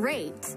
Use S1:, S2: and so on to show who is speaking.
S1: Great.